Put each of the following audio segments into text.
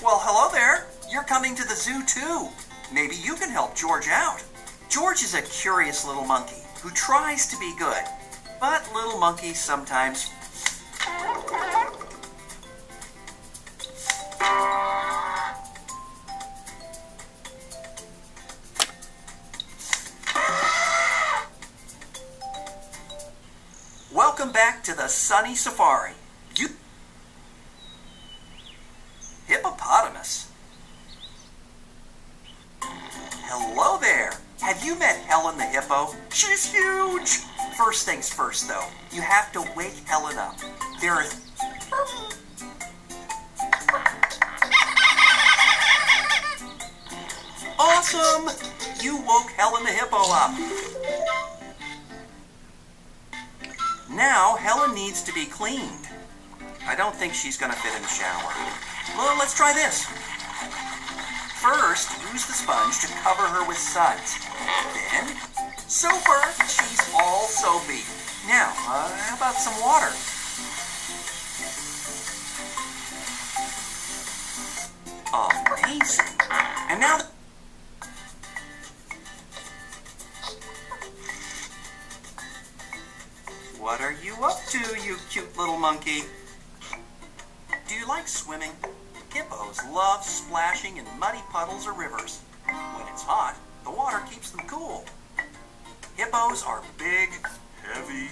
Well, hello there. You're coming to the zoo too. Maybe you can help George out. George is a curious little monkey who tries to be good. But little monkeys sometimes. Welcome back to the sunny safari. You. Hippopotamus. Hello there. Have you met Helen the hippo? She's huge. First things first, though, you have to wake Helen up. There are. Awesome! You woke Helen the hippo up. Now, Helen needs to be cleaned. I don't think she's going to fit in the shower. Well, let's try this. First, use the sponge to cover her with suds. Then, super, she's all soapy. Now, uh, how about some water? Amazing. And now... What are you up to, you cute little monkey? Do you like swimming? Hippos love splashing in muddy puddles or rivers. When it's hot, the water keeps them cool. Hippos are big, heavy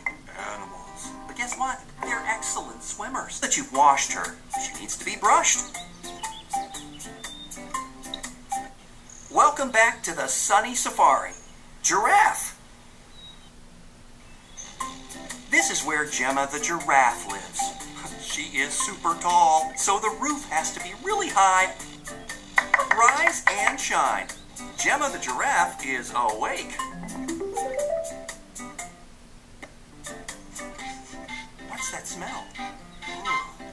animals. But guess what? They're excellent swimmers. That you've washed her, she needs to be brushed. Welcome back to the sunny safari. Giraffe. This is where Gemma the giraffe lives. She is super tall, so the roof has to be really high. Rise and shine. Gemma the giraffe is awake. What's that smell? Ooh,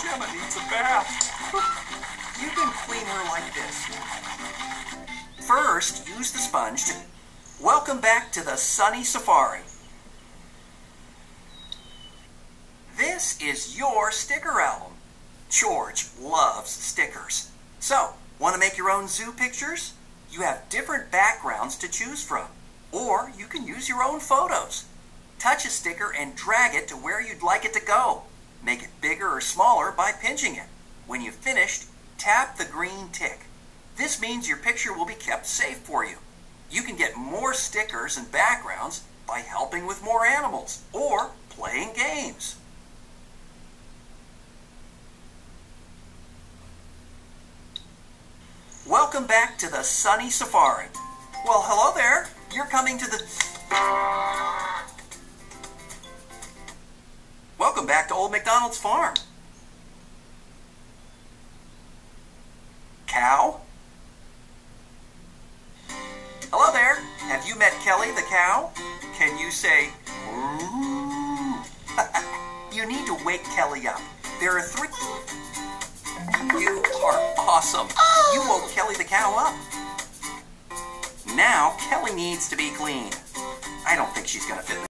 Gemma needs a bath. You can clean her like this. First, use the sponge to... Welcome back to the sunny safari. This is your sticker album. George loves stickers. So, want to make your own zoo pictures? You have different backgrounds to choose from. Or you can use your own photos. Touch a sticker and drag it to where you'd like it to go. Make it bigger or smaller by pinching it. When you've finished, tap the green tick. This means your picture will be kept safe for you. You can get more stickers and backgrounds by helping with more animals or playing games. Welcome back to the sunny safari. Well, hello there. You're coming to the... Welcome back to Old MacDonald's farm. Cow? Hello there. Have you met Kelly the cow? Can you say you need to wake Kelly up. There are three... You are awesome. You woke Kelly the cow up. Now, Kelly needs to be clean. I don't think she's going to fit